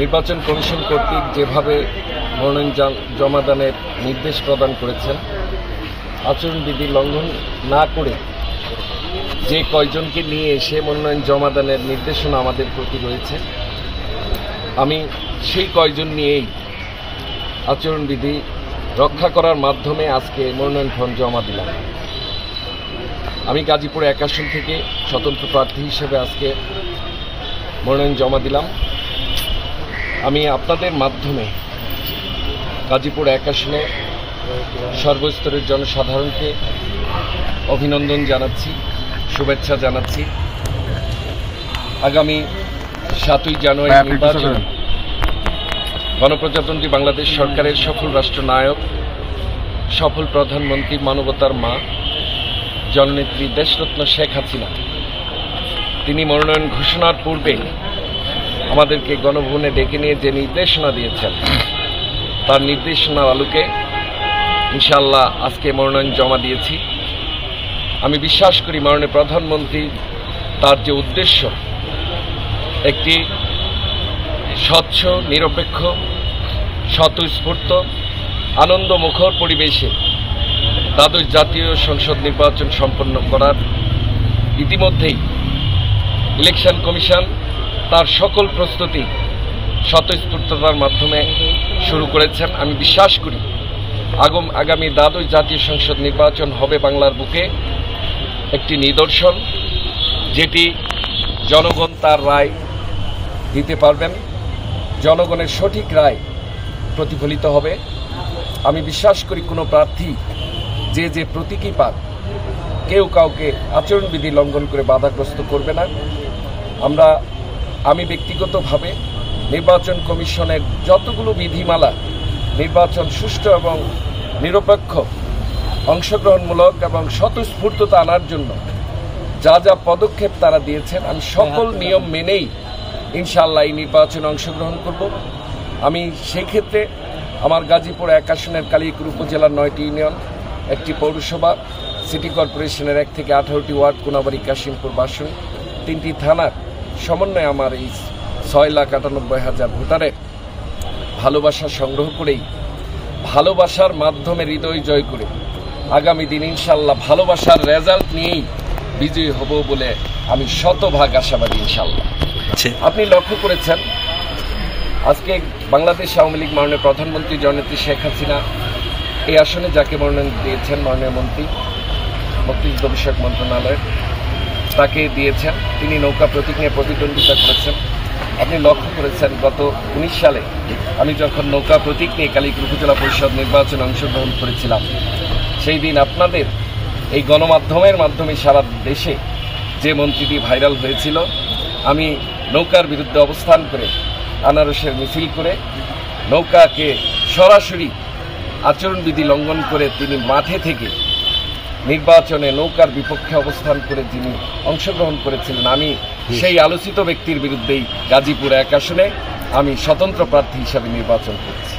নির্বাচন কমিশন কর্তৃক যেভাবে মনোনয়ন জমাদানের নির্দেশ প্রদান করেছেন, আচরণবিধি লঙ্ঘন না করে যে কয়জনকে নিয়ে এসে মনোনয়ন জমাদানের নির্দেশনা আমাদের প্রতি রয়েছে, আমি সেই কয়জন নিয়েই আচরণবিধি রক্ষা করার মাধ্যমে আজকে মনোনয়ন ফর্ম জমা দিলাম। আমি গাজীপুর এক আসন থেকে স্বতন্ত্র প্রার্থী হিসেবে আজকে মনোনয়ন জমা দিলাম। আমি আপনাদের মাধ্যমে গাজীপুর এক আসনে সর্বস্তরের জনসাধারণকে অভিনন্দন জানাচ্ছি শুভেচ্ছা জানাচ্ছি। আগামী সাতই জানুয়ারি নির্বাচন গণপ্রজাতন্ত্রী বাংলাদেশ সরকারের সফল রাষ্ট্রনায়ক সফল প্রধানমন্ত্রী মানবতার মা জননেত্রী দেশরত্ন শেখ হাসিনা। তিনি মনোনয়ন ঘোষণার পূর্বে আমাদেরকে গণভবনে ডেকে নিয়ে যে নির্দেশনা দিয়েছেন, তার নির্দেশনার আলোকে ইনশাল্লাহ আজকে মনোনয়ন জমা দিয়েছি। আমি বিশ্বাস করি মাননীয় প্রধানমন্ত্রী তার যে উদ্দেশ্য, একটি স্বচ্ছ, নিরপেক্ষ, স্বতঃস্ফূর্ত, আনন্দমুখর পরিবেশে দ্বাদশ জাতীয় সংসদ নির্বাচন সম্পন্ন করার ইতিমধ্যেই ইলেকশন কমিশন তার সকল প্রস্তুতি স্বতঃস্ফূর্ততার মাধ্যমে শুরু করেছেন। আমি বিশ্বাস করি, আগম, আগামী দ্বাদশ জাতীয় সংসদ নির্বাচন হবে বাংলার বুকে একটি নিদর্শন, যেটি জনগণ তার রায় দিতে পারবেন। জনগণের সঠিক রায় প্রতিফলিত হবে। আমি বিশ্বাস করি কোনো প্রার্থী যে যে প্রতীকী পাক, কেউ কাউকে আচরণবিধি লঙ্ঘন করে বাধাগ্রস্ত করবে না। আমরা আমি ব্যক্তিগতভাবে নির্বাচন কমিশনের যতগুলো বিধিমালা নির্বাচন সুষ্ঠু এবং নিরপেক্ষ অংশগ্রহণমূলক এবং স্বতঃস্ফূর্ততা আনার জন্য যা যা পদক্ষেপ তারা দিয়েছেন আমি সকল নিয়ম মেনেই ইনশাল্লাহ এই নির্বাচনে অংশগ্রহণ করব। আমি সেই ক্ষেত্রে আমার গাজীপুর এক আসনের কালিয়াকুর উপজেলার নয়টি ইউনিয়ন একটি পৌরসভা সিটি কর্পোরেশনের এক থেকে আঠারোটি ওয়ার্ড কোনাবাড়ি কাশিমপুর বাসন তিনটি থানার সমন্বয়ে আমার এই ছয় লাখ আটানব্বই হাজার ভোটারের ভালোবাসা সংগ্রহ করেই ভালোবাসার মাধ্যমে হৃদয় জয় করে আগামী দিন ইনশাল্লাহ ভালোবাসার রেজাল্ট নিয়েই বিজয়ী হব বলে আমি শতভাগ আশাবাদী ইনশাল্লাহ। আপনি লক্ষ্য করেছেন আজকে বাংলাদেশ আওয়ামী লীগ মাননীয় প্রধানমন্ত্রী জননেত্রী শেখ হাসিনা এই আসনে যাকে মনোনয়ন দিয়েছেন মাননীয় মন্ত্রী মুক্তিযুদ্ধ বিষয়ক মন্ত্রণালয়ের তাকে দিয়েছেন। তিনি নৌকা প্রতীক নিয়ে প্রতিদ্বন্দ্বিতা করেছেন। আপনি লক্ষ্য করেছেন, গত উনিশ সালে আমি যখন নৌকা প্রতীক নিয়ে কালিকুর উপজেলা পরিষদ নির্বাচনে অংশগ্রহণ করেছিলাম, সেই দিন আপনাদের এই গণমাধ্যমের মাধ্যমে সারা দেশে যে মন্ত্রীটি ভাইরাল হয়েছিল, আমি নৌকার বিরুদ্ধে অবস্থান করে, আনারসের মিছিল করে, নৌকাকে সরাসরি আচরণবিধি লঙ্ঘন করে তিনি মাঠে থেকে নির্বাচনে নৌকার বিপক্ষে অবস্থান করে যিনি অংশগ্রহণ করেছিলেন আমি সেই আলোচিত ব্যক্তির বিরুদ্ধেই গাজীপুর এক আসনে আমি স্বতন্ত্র প্রার্থী হিসাবে নির্বাচন করছি।